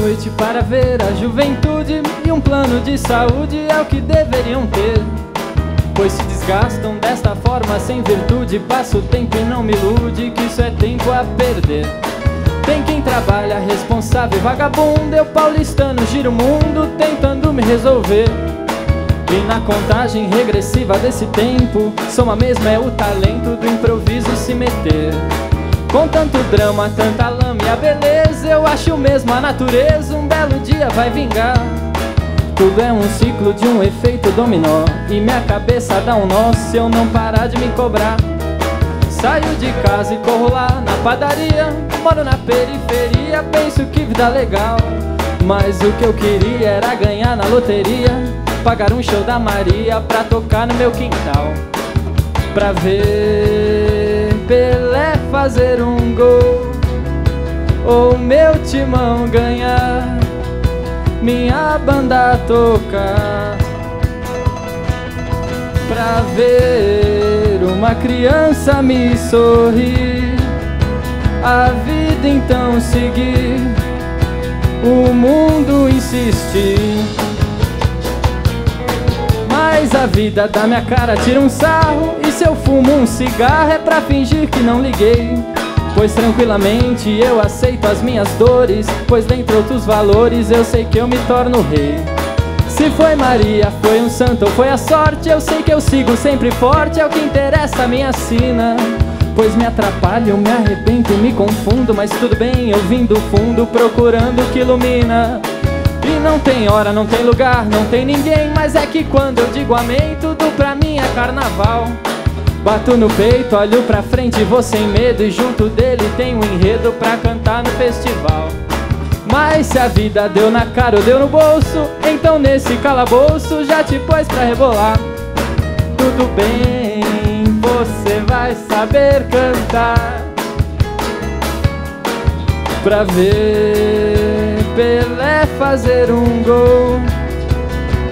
noite para ver a juventude e um plano de saúde é o que deveriam ter. Pois se desgastam desta forma sem virtude, passa o tempo e não me ilude que isso é tempo a perder. Tem quem trabalha responsável, vagabundo, eu paulistano, giro o mundo tentando me resolver. E na contagem regressiva desse tempo, soma mesmo é o talento do improviso se meter. Com tanto drama, tanta lama e a beleza, eu acho mesmo a natureza. Um belo dia vai vingar. Tudo é um ciclo de um efeito dominó. E minha cabeça dá um nó se eu não parar de me cobrar. Saio de casa e corro lá na padaria. Moro na periferia, penso que vida legal. Mas o que eu queria era ganhar na loteria. Pagar um show da Maria pra tocar no meu quintal. Pra ver Pelé fazer um gol Ou meu timão ganhar minha banda tocar. Pra ver uma criança me sorrir A vida então seguir O mundo insistir Mas a vida da minha cara. Tira um sarro E se eu fumo um cigarro é pra fingir que não liguei. Pois tranquilamente eu aceito as minhas dores Pois dentre outros valores eu sei que eu me torno rei. Se foi Maria, foi um santo ou foi a sorte Eu sei que eu sigo sempre forte, é o que interessa a minha sina. Pois me atrapalho, me arrebento e me confundo Mas tudo bem, eu vim do fundo procurando o que ilumina e não tem hora, não tem lugar, não tem ninguém. Mas é que quando eu digo amém, tudo pra mim é carnaval. Bato no peito, olho pra frente, vou sem medo. E junto dele tem um enredo pra cantar no festival. Mas se a vida deu na cara ou deu no bolso Então nesse calabouço já te pôs pra rebolar. Tudo bem, você vai saber cantar. Pra ver Pelé fazer um gol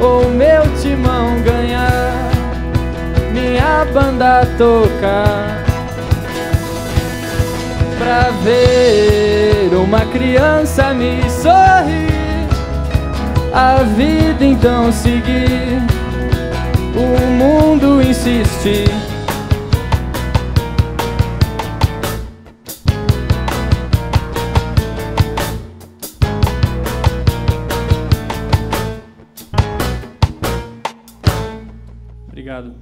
Ou meu timão ganhar minha banda tocar. Pra ver uma criança me sorrir A vida então seguir O mundo insistir Obrigado.